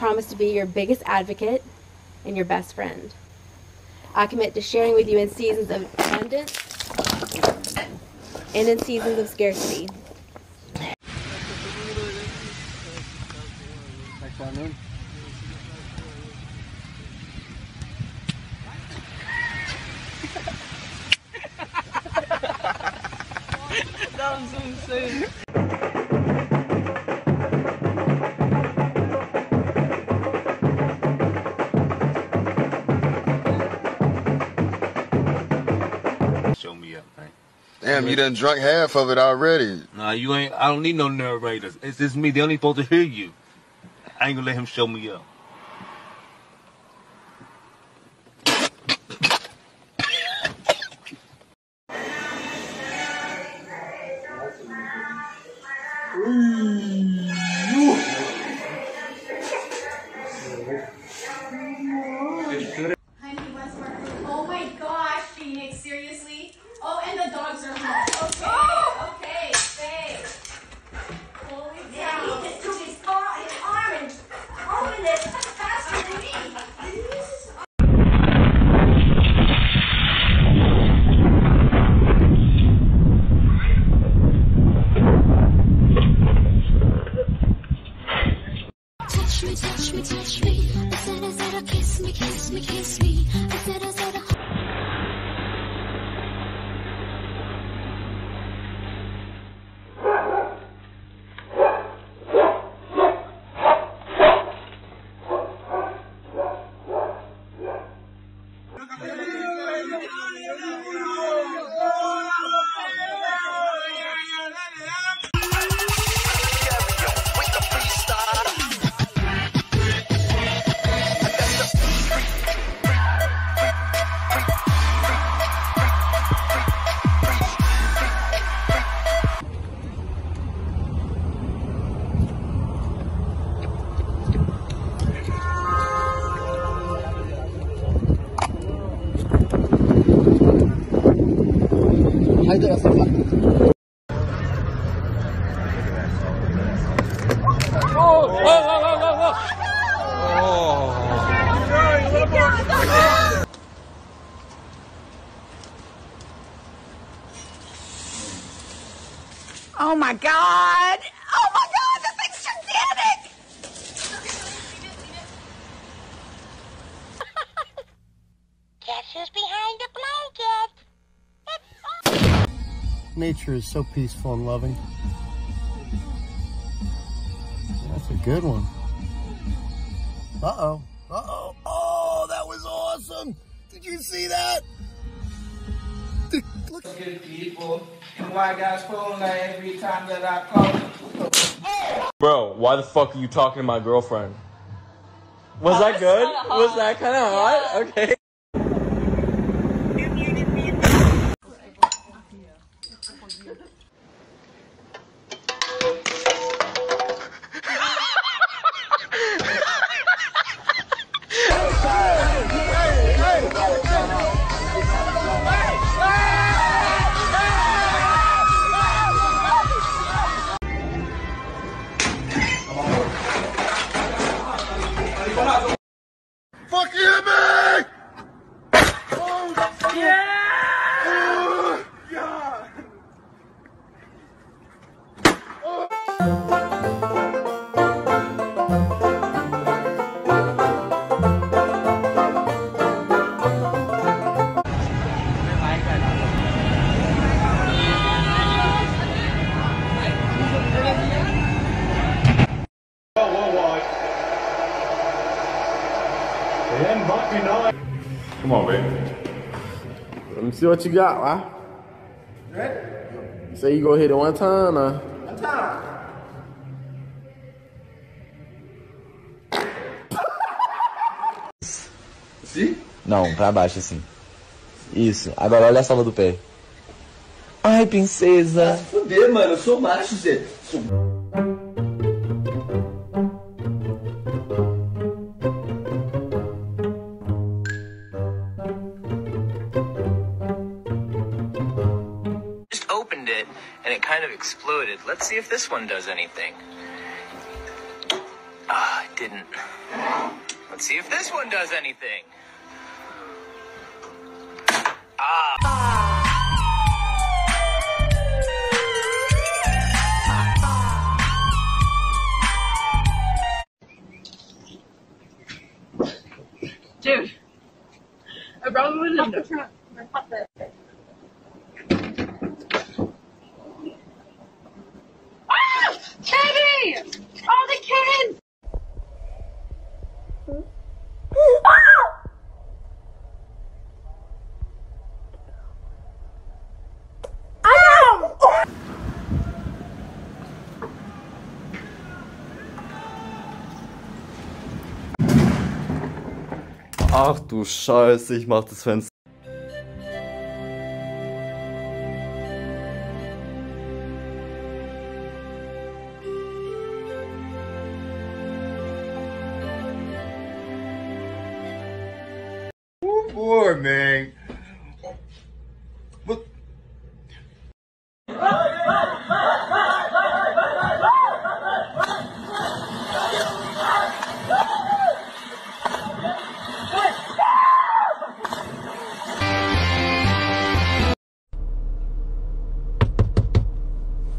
promise to be your biggest advocate and your best friend. I commit to sharing with you in seasons of abundance and in seasons of scarcity. Show Damn, you done drunk half of it already. Nah, you ain't. I don't need no narrators. It's just me. They only supposed to hear you. I ain't gonna let him show me up. Me, kiss me, kiss me. Oh my god! Oh my god, this thing's gigantic! Guess who's behind the blanket? Nature is so peaceful and loving. That's a good one. Uh oh. Uh oh. Oh, that was awesome. Did you see that? Dude, Look. good people. And why guys phone like every time that I call. Bro, why the fuck are you talking to my girlfriend? Was that good? Was that kind of hot? Okay. You, man! Come on, baby. Let me see what you got, huh? Say you go hit it one time, uh. One time. Não, pra baixo assim. Isso. Agora olha a salva do pé. Ai, princesa. Fuder, mano, eu sou macho, Zé. Just Let's see if this one does anything. Ah, it didn't. Let's see if this one does anything. Ah. Dude, I brought him in Ach du Scheiße, ich mach das Fenster. Boy,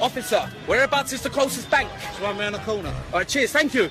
Officer, whereabouts is the closest bank? It's right round the corner. All right, cheers, thank you.